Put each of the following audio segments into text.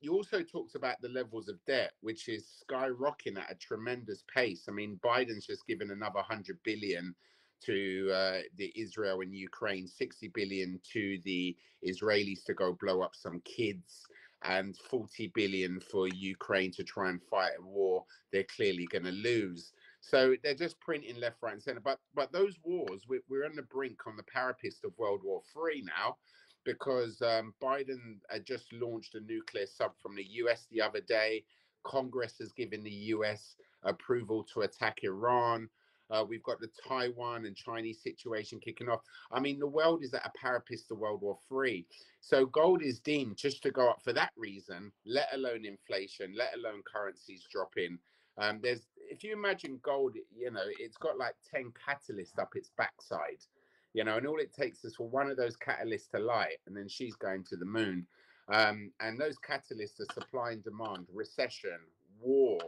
you also talked about the levels of debt, which is skyrocketing at a tremendous pace. I mean, Biden's just given another 100 billion to uh, the Israel and Ukraine, 60 billion to the Israelis to go blow up some kids, and 40 billion for Ukraine to try and fight a war they're clearly going to lose. So they're just printing left, right, and center. But but those wars, we're, we're on the brink, on the parapet of World War Three now, because um, Biden just launched a nuclear sub from the US the other day. Congress has given the US approval to attack Iran. Uh, we've got the Taiwan and Chinese situation kicking off. I mean, the world is at a parapet to World War Three. So gold is deemed just to go up for that reason, let alone inflation, let alone currencies dropping. Um, there's if you imagine gold, you know, it's got like 10 catalysts up its backside, you know, and all it takes is for one of those catalysts to light, and then she's going to the moon. Um, and those catalysts are supply and demand, recession, war,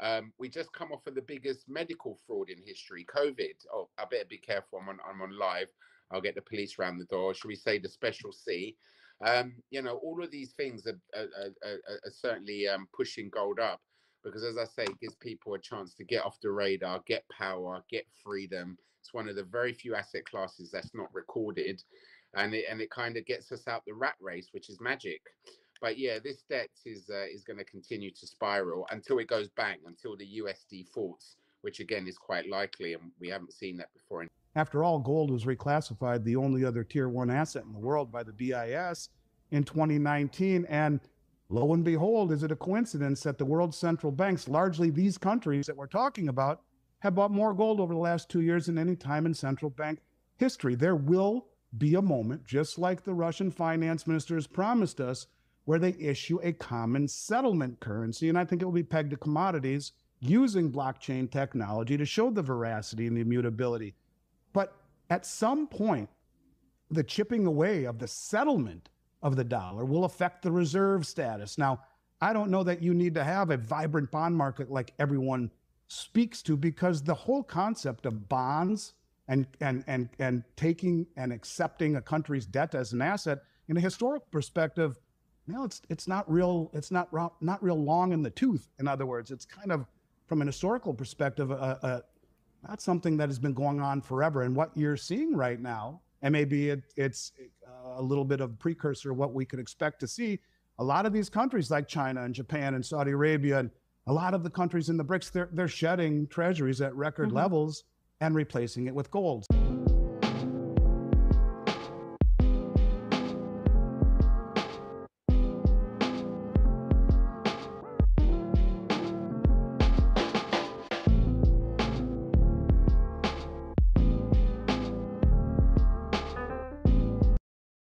um, we just come off of the biggest medical fraud in history, COVID. Oh, I better be careful. I'm on, I'm on live. I'll get the police round the door. Should we say the special C? Um, you know, all of these things are, are, are, are certainly um, pushing gold up because, as I say, it gives people a chance to get off the radar, get power, get freedom. It's one of the very few asset classes that's not recorded, and it and it kind of gets us out the rat race, which is magic. But yeah, this debt is uh, is going to continue to spiral until it goes bang, until the US defaults, which again is quite likely, and we haven't seen that before. After all, gold was reclassified the only other tier one asset in the world by the BIS in 2019, and lo and behold, is it a coincidence that the world's central banks, largely these countries that we're talking about, have bought more gold over the last two years than any time in central bank history? There will be a moment, just like the Russian finance minister has promised us, where they issue a common settlement currency. And I think it will be pegged to commodities using blockchain technology to show the veracity and the immutability. But at some point, the chipping away of the settlement of the dollar will affect the reserve status. Now, I don't know that you need to have a vibrant bond market like everyone speaks to because the whole concept of bonds and and and and taking and accepting a country's debt as an asset in a historical perspective no, it's it's not real. It's not not real long in the tooth. In other words, it's kind of from an historical perspective, uh, uh, not something that has been going on forever. And what you're seeing right now, and maybe it, it's a little bit of precursor of what we could expect to see. A lot of these countries, like China and Japan and Saudi Arabia, and a lot of the countries in the BRICS, they're they're shedding treasuries at record mm-hmm. levels and replacing it with gold.